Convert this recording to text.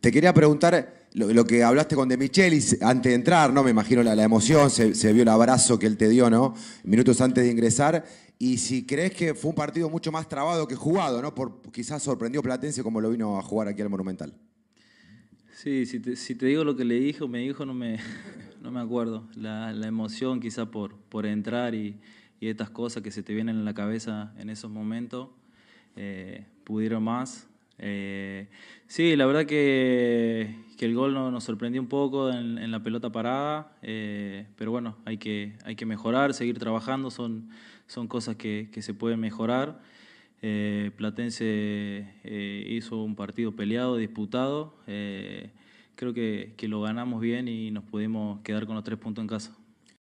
Te quería preguntar lo, que hablaste con De Michelis antes de entrar, ¿no? Me imagino la, emoción, se, vio el abrazo que él te dio, ¿no? Minutos antes de ingresar. Y si crees que fue un partido mucho más trabado que jugado, ¿no? Por, quizás sorprendió Platense como lo vino a jugar aquí al Monumental. Sí, si te, digo lo que le dijo, me dijo, no me, no me acuerdo. La, emoción quizá por, por entrar y, estas cosas que se te vienen en la cabeza en esos momentos, eh, pudieron más. Eh, sí, la verdad que, el gol nos sorprendió un poco en, la pelota parada, eh, pero bueno, hay que, hay que mejorar, seguir trabajando, son, son cosas que, se pueden mejorar. Eh, Platense hizo un partido peleado, disputado, creo que, que lo ganamos bien y nos pudimos quedar con los tres puntos en casa.